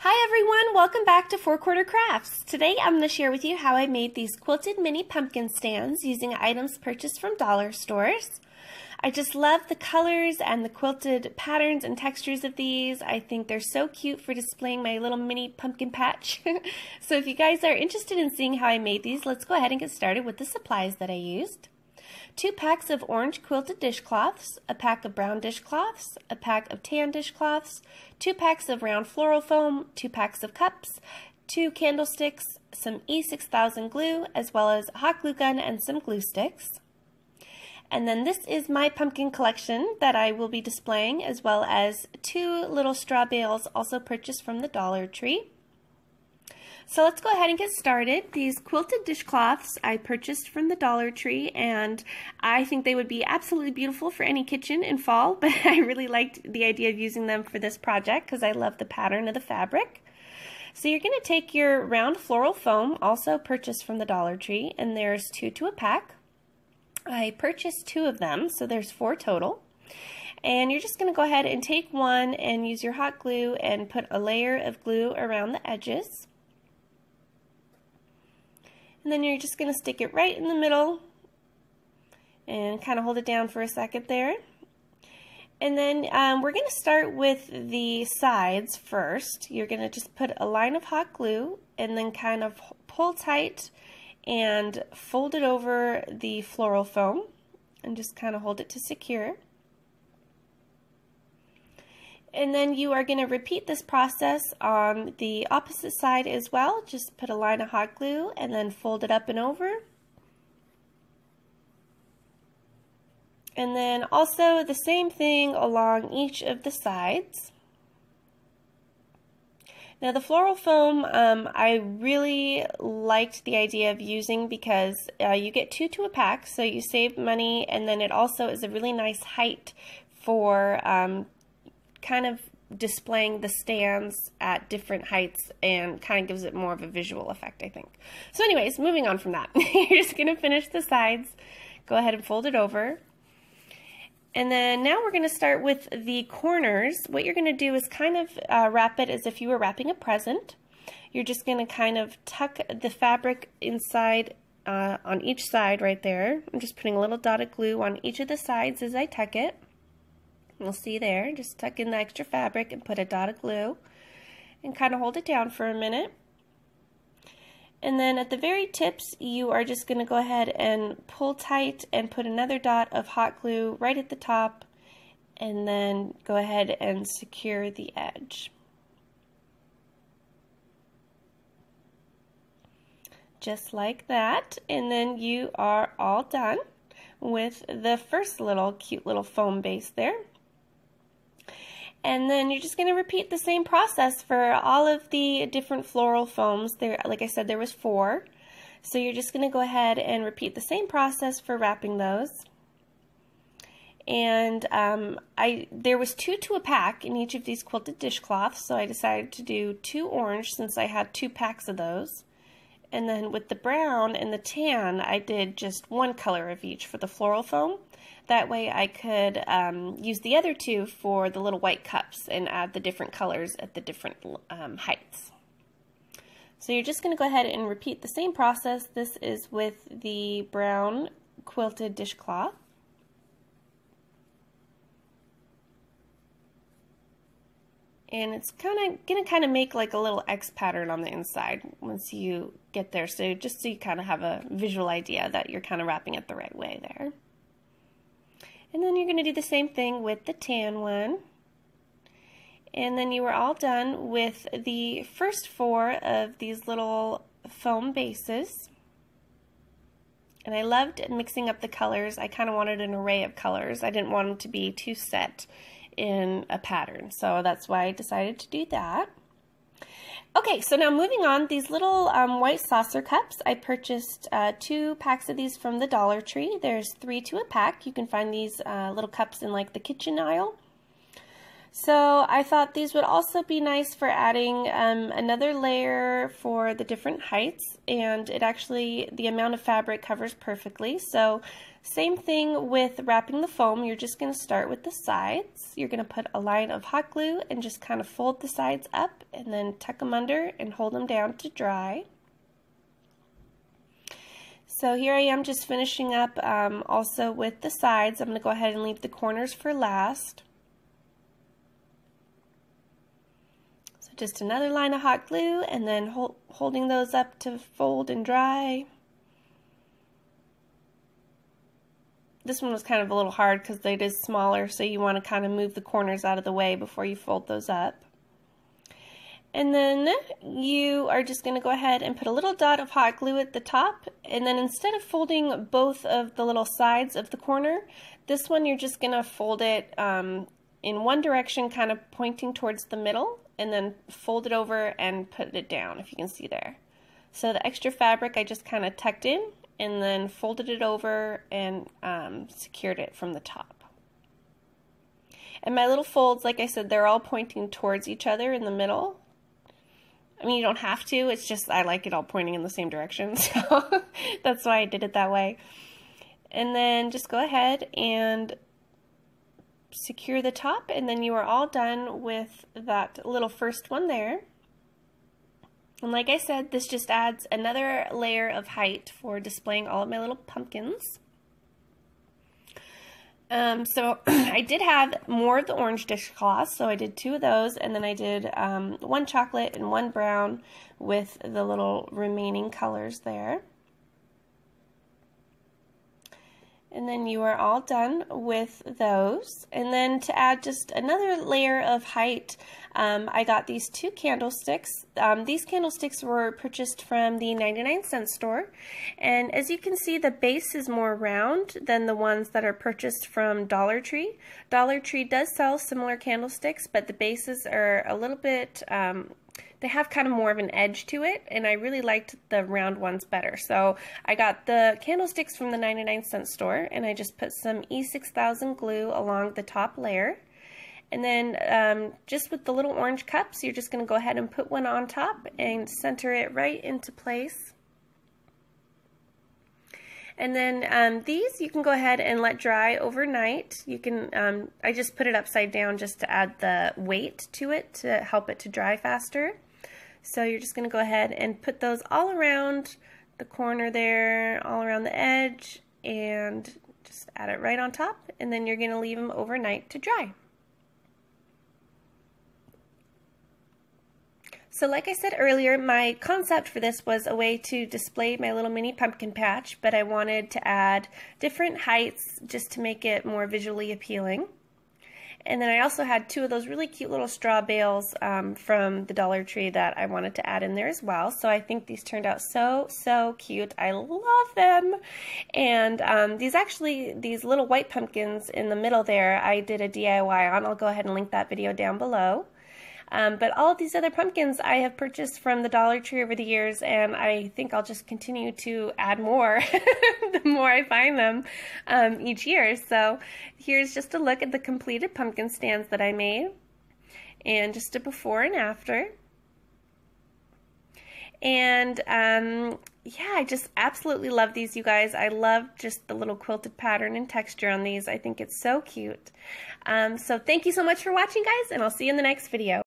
Hi everyone, welcome back to Four Quarter Crafts. Today I'm going to share with you how I made these quilted mini pumpkin stands using items purchased from dollar stores. I just love the colors and the quilted patterns and textures of these. I think they're so cute for displaying my little mini pumpkin patch. so if you guys are interested in seeing how I made these, let's go ahead and get started with the supplies that I used two packs of orange quilted dishcloths, a pack of brown dishcloths, a pack of tan dishcloths, two packs of round floral foam, two packs of cups, two candlesticks, some E6000 glue, as well as a hot glue gun and some glue sticks. And then this is my pumpkin collection that I will be displaying, as well as two little straw bales also purchased from the Dollar Tree. So let's go ahead and get started. These quilted dishcloths I purchased from the Dollar Tree and I think they would be absolutely beautiful for any kitchen in fall, but I really liked the idea of using them for this project because I love the pattern of the fabric. So you're going to take your round floral foam, also purchased from the Dollar Tree, and there's two to a pack. I purchased two of them, so there's four total. And you're just going to go ahead and take one and use your hot glue and put a layer of glue around the edges. And then you're just going to stick it right in the middle and kind of hold it down for a second there. And then um, we're going to start with the sides first. You're going to just put a line of hot glue and then kind of pull tight and fold it over the floral foam and just kind of hold it to secure. And then you are going to repeat this process on the opposite side as well. Just put a line of hot glue and then fold it up and over. And then also the same thing along each of the sides. Now the floral foam um, I really liked the idea of using because uh, you get two to a pack so you save money and then it also is a really nice height for um, kind of displaying the stands at different heights and kind of gives it more of a visual effect, I think. So anyways, moving on from that. You're just going to finish the sides. Go ahead and fold it over. And then now we're going to start with the corners. What you're going to do is kind of uh, wrap it as if you were wrapping a present. You're just going to kind of tuck the fabric inside uh, on each side right there. I'm just putting a little dotted glue on each of the sides as I tuck it. You'll see there, just tuck in the extra fabric and put a dot of glue and kind of hold it down for a minute. And then at the very tips, you are just going to go ahead and pull tight and put another dot of hot glue right at the top and then go ahead and secure the edge. Just like that. And then you are all done with the first little cute little foam base there. And then you're just going to repeat the same process for all of the different floral foams. There, like I said, there was four. So you're just going to go ahead and repeat the same process for wrapping those. And um, I there was two to a pack in each of these quilted dishcloths, so I decided to do two orange since I had two packs of those. And then with the brown and the tan, I did just one color of each for the floral foam. That way I could um, use the other two for the little white cups and add the different colors at the different um, heights. So you're just going to go ahead and repeat the same process. This is with the brown quilted dishcloth. And it's kind of going to kind of make like a little X pattern on the inside once you get there. So just so you kind of have a visual idea that you're kind of wrapping it the right way there. And then you're going to do the same thing with the tan one. And then you are all done with the first four of these little foam bases. And I loved mixing up the colors. I kind of wanted an array of colors. I didn't want them to be too set in a pattern. So that's why I decided to do that. Okay, so now moving on, these little um, white saucer cups, I purchased uh, two packs of these from the Dollar Tree. There's three to a pack. You can find these uh, little cups in like the kitchen aisle. So I thought these would also be nice for adding um, another layer for the different heights and it actually, the amount of fabric covers perfectly. So Same thing with wrapping the foam. You're just going to start with the sides. You're going to put a line of hot glue and just kind of fold the sides up and then tuck them under and hold them down to dry. So here I am just finishing up um, also with the sides. I'm going to go ahead and leave the corners for last. So just another line of hot glue and then hold, holding those up to fold and dry. This one was kind of a little hard because it is smaller, so you want to kind of move the corners out of the way before you fold those up. And then you are just going to go ahead and put a little dot of hot glue at the top. And then instead of folding both of the little sides of the corner, this one you're just going to fold it um, in one direction, kind of pointing towards the middle, and then fold it over and put it down, if you can see there. So the extra fabric I just kind of tucked in and then folded it over and um, secured it from the top. And my little folds, like I said, they're all pointing towards each other in the middle. I mean, you don't have to, it's just I like it all pointing in the same direction, so that's why I did it that way. And then just go ahead and secure the top, and then you are all done with that little first one there. And like I said, this just adds another layer of height for displaying all of my little pumpkins. Um, so I did have more of the orange dishcloths, so I did two of those, and then I did um, one chocolate and one brown with the little remaining colors there. And then you are all done with those. And then to add just another layer of height, um, I got these two candlesticks. Um, these candlesticks were purchased from the 99 cent store. And as you can see, the base is more round than the ones that are purchased from Dollar Tree. Dollar Tree does sell similar candlesticks, but the bases are a little bit um, they have kind of more of an edge to it, and I really liked the round ones better. So I got the candlesticks from the 99 cent store, and I just put some E6000 glue along the top layer. And then um, just with the little orange cups, you're just going to go ahead and put one on top and center it right into place. And then um, these you can go ahead and let dry overnight. You can, um, I just put it upside down just to add the weight to it to help it to dry faster. So you're just going to go ahead and put those all around the corner there, all around the edge, and just add it right on top, and then you're going to leave them overnight to dry. So like I said earlier, my concept for this was a way to display my little mini pumpkin patch, but I wanted to add different heights just to make it more visually appealing. And then I also had two of those really cute little straw bales um, from the Dollar Tree that I wanted to add in there as well. So I think these turned out so, so cute. I love them. And um, these actually, these little white pumpkins in the middle there, I did a DIY on. I'll go ahead and link that video down below. Um, but all of these other pumpkins I have purchased from the Dollar Tree over the years, and I think I'll just continue to add more the more I find them um, each year. So here's just a look at the completed pumpkin stands that I made, and just a before and after. And um, yeah, I just absolutely love these, you guys. I love just the little quilted pattern and texture on these. I think it's so cute. Um, so thank you so much for watching, guys, and I'll see you in the next video.